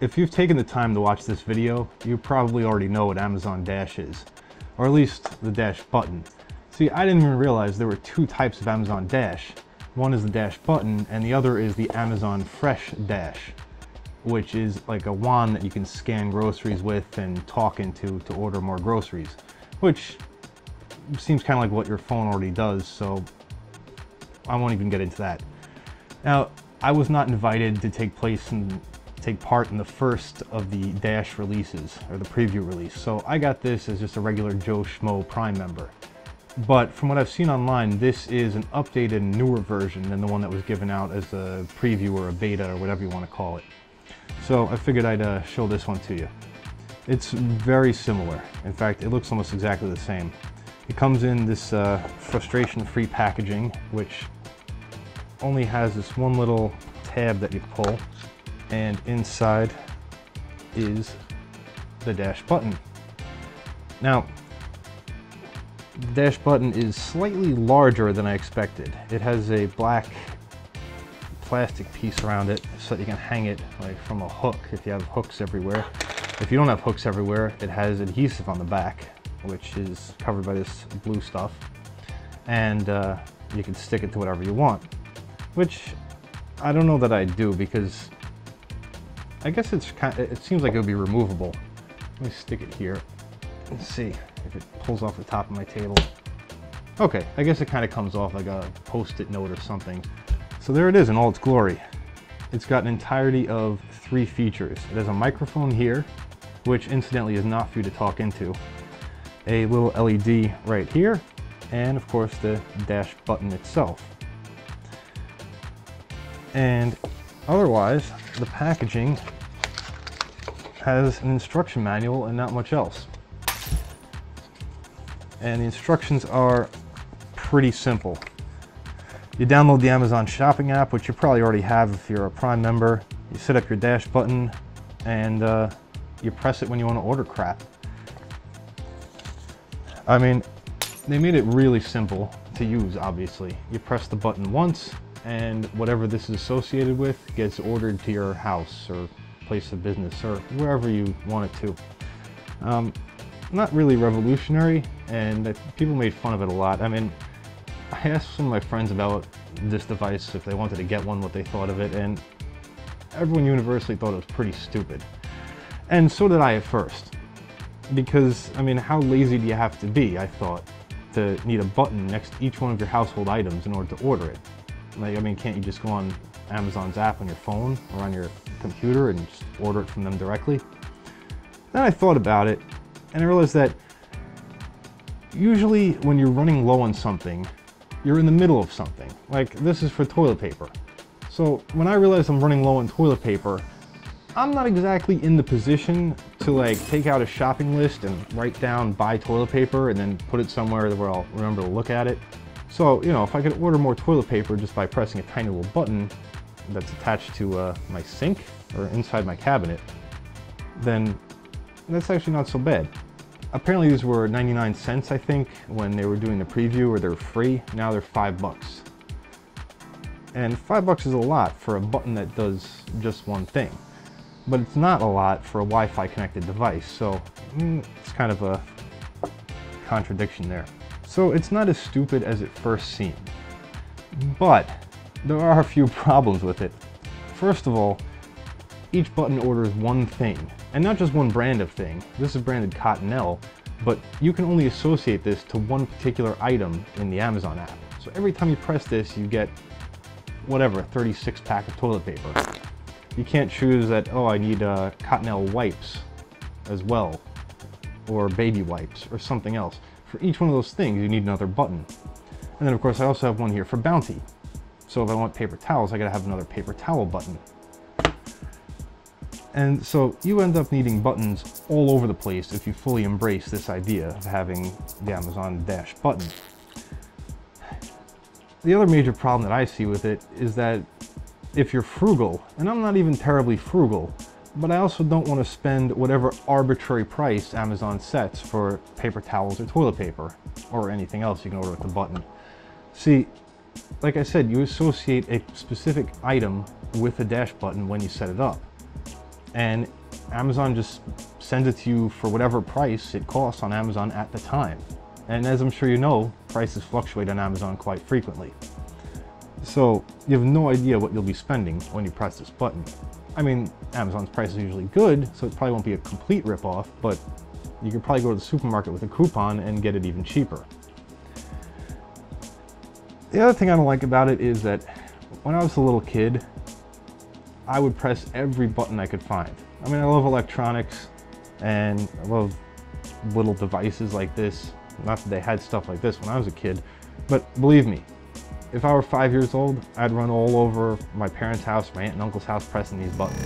if you've taken the time to watch this video, you probably already know what Amazon Dash is, or at least the Dash button. See, I didn't even realize there were two types of Amazon Dash. One is the Dash button, and the other is the Amazon Fresh Dash, which is like a wand that you can scan groceries with and talk into to order more groceries, which seems kind of like what your phone already does, so I won't even get into that. Now, I was not invited to take place and take part in the first of the Dash releases, or the preview release, so I got this as just a regular Joe Schmo Prime member. But from what I've seen online, this is an updated, newer version than the one that was given out as a preview or a beta or whatever you want to call it. So I figured I'd uh, show this one to you. It's very similar. In fact, it looks almost exactly the same. It comes in this uh, frustration-free packaging, which only has this one little tab that you pull, and inside is the dash button. Now, the dash button is slightly larger than I expected. It has a black plastic piece around it so that you can hang it like from a hook if you have hooks everywhere. If you don't have hooks everywhere, it has adhesive on the back, which is covered by this blue stuff. And uh, you can stick it to whatever you want, which I don't know that I do because I guess it's kind of, it seems like it would be removable. Let me stick it here and see if it pulls off the top of my table. Okay, I guess it kind of comes off like a post-it note or something. So there it is in all its glory. It's got an entirety of three features. It has a microphone here, which incidentally is not for you to talk into, a little LED right here, and of course the dash button itself. And otherwise, the packaging has an instruction manual and not much else. And the instructions are pretty simple. You download the Amazon shopping app, which you probably already have if you're a Prime member. You set up your dash button and uh, you press it when you want to order crap. I mean, they made it really simple to use, obviously. You press the button once and whatever this is associated with gets ordered to your house or place of business or wherever you want it to. Um, not really revolutionary and people made fun of it a lot. I mean, I asked some of my friends about this device if they wanted to get one, what they thought of it, and everyone universally thought it was pretty stupid. And so did I at first. Because, I mean, how lazy do you have to be, I thought, to need a button next to each one of your household items in order to order it? Like, I mean, can't you just go on Amazon's app on your phone or on your computer and just order it from them directly? Then I thought about it, and I realized that usually when you're running low on something, you're in the middle of something. Like this is for toilet paper. So when I realize I'm running low on toilet paper, I'm not exactly in the position to like take out a shopping list and write down buy toilet paper and then put it somewhere where I'll remember to look at it. So, you know, if I could order more toilet paper just by pressing a tiny little button that's attached to uh, my sink or inside my cabinet, then that's actually not so bad. Apparently these were 99 cents, I think, when they were doing the preview, or they're free. Now they're five bucks. And five bucks is a lot for a button that does just one thing. But it's not a lot for a Wi-Fi connected device, so mm, it's kind of a contradiction there. So it's not as stupid as it first seemed. But there are a few problems with it. First of all, each button orders one thing, and not just one brand of thing. This is branded Cottonelle, but you can only associate this to one particular item in the Amazon app. So every time you press this, you get whatever, 36 pack of toilet paper. You can't choose that, oh, I need uh, Cottonelle wipes as well, or baby wipes, or something else. For each one of those things, you need another button. And then of course I also have one here for Bounty. So if I want paper towels, I gotta have another paper towel button. And so you end up needing buttons all over the place if you fully embrace this idea of having the Amazon Dash button. The other major problem that I see with it is that if you're frugal, and I'm not even terribly frugal, but I also don't want to spend whatever arbitrary price Amazon sets for paper towels or toilet paper, or anything else you can order with the button. See, like I said, you associate a specific item with the dash button when you set it up. and Amazon just sends it to you for whatever price it costs on Amazon at the time. And as I'm sure you know, prices fluctuate on Amazon quite frequently. So you have no idea what you'll be spending when you press this button. I mean, Amazon's price is usually good, so it probably won't be a complete ripoff, but you could probably go to the supermarket with a coupon and get it even cheaper. The other thing I don't like about it is that when I was a little kid, I would press every button I could find. I mean, I love electronics and I love little devices like this. Not that they had stuff like this when I was a kid, but believe me, if I were five years old, I'd run all over my parents' house, my aunt and uncle's house pressing these buttons.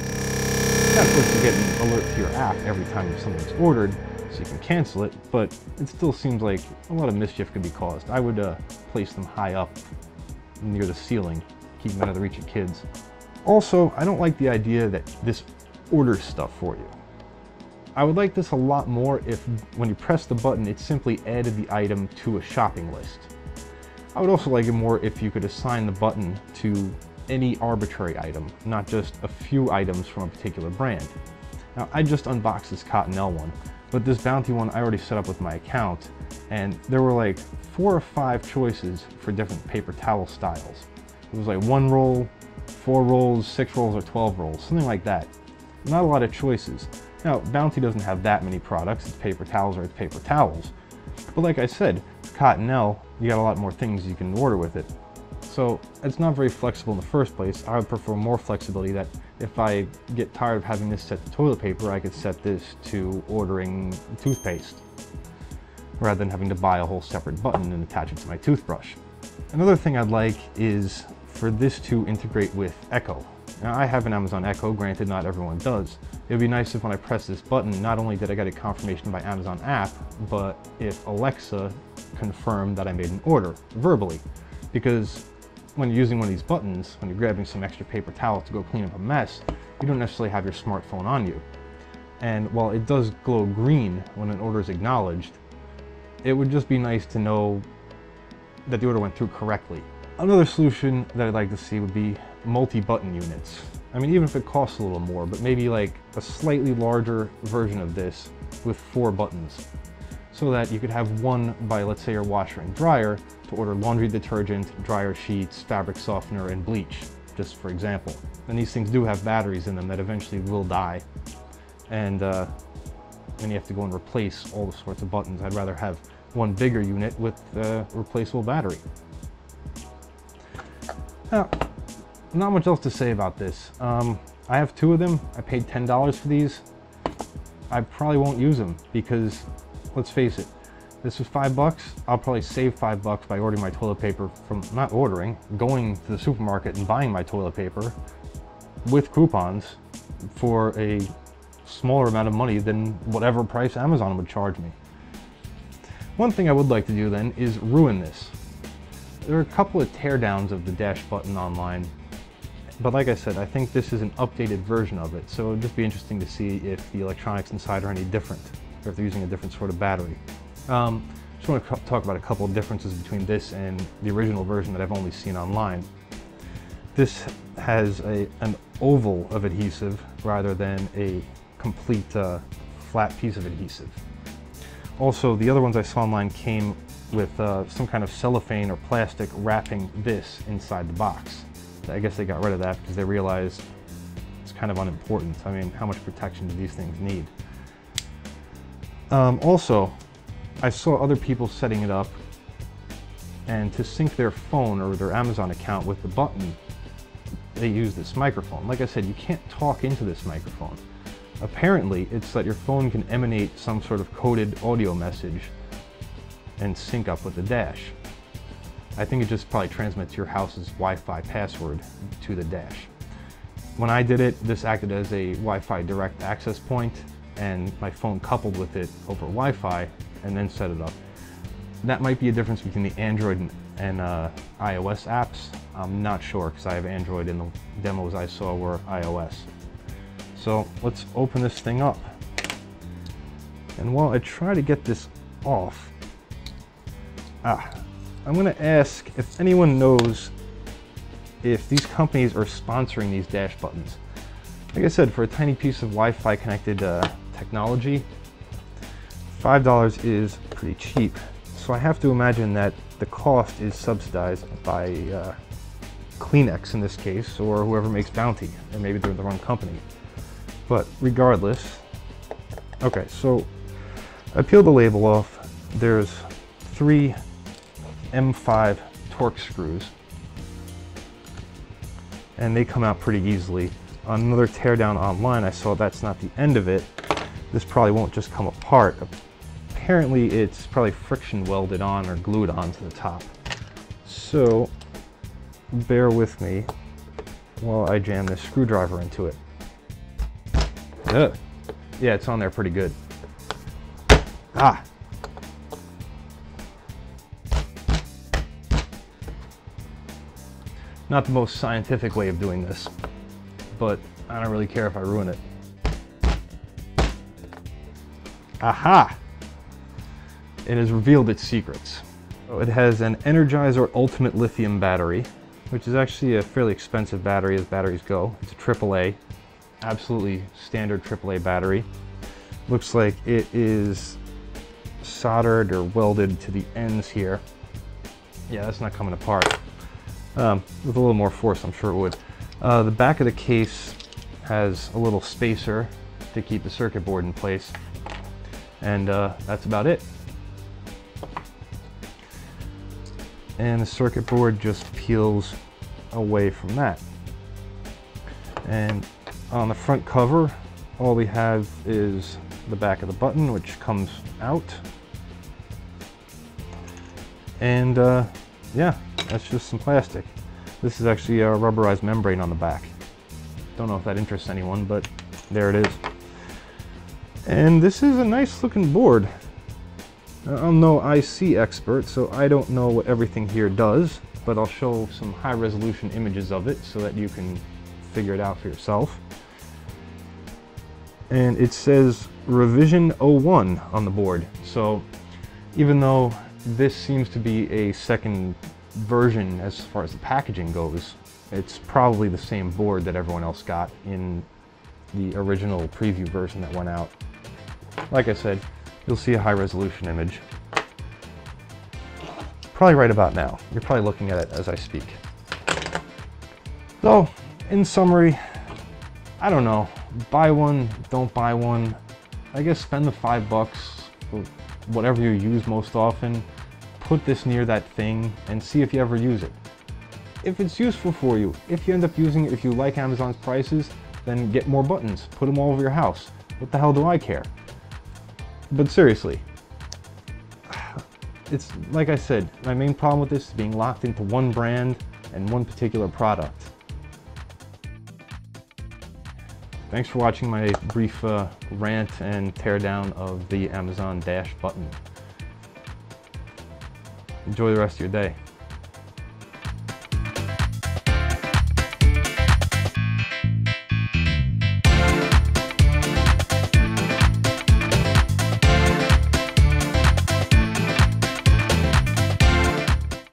Now, of course, you get an alert to your app every time something's ordered, so you can cancel it, but it still seems like a lot of mischief could be caused. I would uh, place them high up near the ceiling, keep them out of the reach of kids. Also, I don't like the idea that this orders stuff for you. I would like this a lot more if when you press the button, it simply added the item to a shopping list. I would also like it more if you could assign the button to any arbitrary item, not just a few items from a particular brand. Now, I just unboxed this Cottonelle one, but this Bounty one I already set up with my account, and there were like four or five choices for different paper towel styles. It was like one roll, four rolls, six rolls, or 12 rolls, something like that. Not a lot of choices. Now, Bounty doesn't have that many products, it's paper towels or it's paper towels. But like I said, Cottonelle, you got a lot more things you can order with it. So it's not very flexible in the first place. I would prefer more flexibility that if I get tired of having this set to toilet paper, I could set this to ordering toothpaste rather than having to buy a whole separate button and attach it to my toothbrush. Another thing I'd like is for this to integrate with Echo. Now I have an Amazon Echo, granted not everyone does. It would be nice if when I press this button, not only did I get a confirmation by Amazon app, but if Alexa confirmed that I made an order verbally. Because when you're using one of these buttons, when you're grabbing some extra paper towel to go clean up a mess, you don't necessarily have your smartphone on you. And while it does glow green when an order is acknowledged, it would just be nice to know that the order went through correctly. Another solution that I'd like to see would be multi-button units. I mean, even if it costs a little more, but maybe like a slightly larger version of this with four buttons so that you could have one by, let's say, your washer and dryer to order laundry detergent, dryer sheets, fabric softener, and bleach, just for example. And these things do have batteries in them that eventually will die. And uh, then you have to go and replace all the sorts of buttons. I'd rather have one bigger unit with a replaceable battery. Now, not much else to say about this. Um, I have two of them. I paid $10 for these. I probably won't use them because, let's face it, this was five bucks. I'll probably save five bucks by ordering my toilet paper from, not ordering, going to the supermarket and buying my toilet paper with coupons for a smaller amount of money than whatever price Amazon would charge me. One thing I would like to do then is ruin this. There are a couple of teardowns of the dash button online, but like I said, I think this is an updated version of it, so it would just be interesting to see if the electronics inside are any different, or if they're using a different sort of battery. Um, just want to talk about a couple of differences between this and the original version that I've only seen online. This has a, an oval of adhesive rather than a complete uh, flat piece of adhesive. Also, the other ones I saw online came with uh, some kind of cellophane or plastic wrapping this inside the box. I guess they got rid of that because they realized it's kind of unimportant. I mean, how much protection do these things need? Um, also, I saw other people setting it up and to sync their phone or their Amazon account with the button, they use this microphone. Like I said, you can't talk into this microphone. Apparently, it's that your phone can emanate some sort of coded audio message and sync up with the dash. I think it just probably transmits your house's Wi-Fi password to the dash. When I did it, this acted as a Wi-Fi direct access point and my phone coupled with it over Wi-Fi and then set it up. That might be a difference between the Android and, uh, iOS apps. I'm not sure because I have Android and the demos I saw were iOS. So let's open this thing up. And while I try to get this off, ah, I'm gonna ask if anyone knows if these companies are sponsoring these dash buttons. Like I said, for a tiny piece of Wi-Fi connected uh, technology, $5 is pretty cheap. So I have to imagine that the cost is subsidized by uh, Kleenex in this case, or whoever makes Bounty, or maybe they're the wrong company. But regardless, okay, so I peeled the label off. There's three M5 Torx screws, and they come out pretty easily. On another teardown online, I saw that's not the end of it. This probably won't just come apart. Apparently, it's probably friction welded on or glued onto the top. So, bear with me while I jam this screwdriver into it. Ugh. Yeah, it's on there pretty good. Ah, Not the most scientific way of doing this, but I don't really care if I ruin it. Aha! It has revealed its secrets. Oh, it has an Energizer Ultimate Lithium battery, which is actually a fairly expensive battery as batteries go. It's a AAA, absolutely standard AAA battery. Looks like it is soldered or welded to the ends here. Yeah, that's not coming apart. Um, with a little more force, I'm sure it would. Uh, the back of the case has a little spacer to keep the circuit board in place. And uh, that's about it. And the circuit board just peels away from that. And on the front cover, all we have is the back of the button, which comes out. And uh, yeah, that's just some plastic. This is actually a rubberized membrane on the back. Don't know if that interests anyone, but there it is. And this is a nice looking board. I'm no IC expert, so I don't know what everything here does, but I'll show some high resolution images of it so that you can figure it out for yourself. And it says revision 01 on the board. So even though this seems to be a second version as far as the packaging goes, it's probably the same board that everyone else got in the original preview version that went out. Like I said, you'll see a high resolution image. Probably right about now. You're probably looking at it as I speak. So, in summary, I don't know. Buy one, don't buy one. I guess spend the five bucks, whatever you use most often put this near that thing and see if you ever use it. If it's useful for you, if you end up using it, if you like Amazon's prices, then get more buttons, put them all over your house. What the hell do I care? But seriously, it's like I said, my main problem with this is being locked into one brand and one particular product. Thanks for watching my brief uh, rant and teardown of the Amazon Dash button. Enjoy the rest of your day.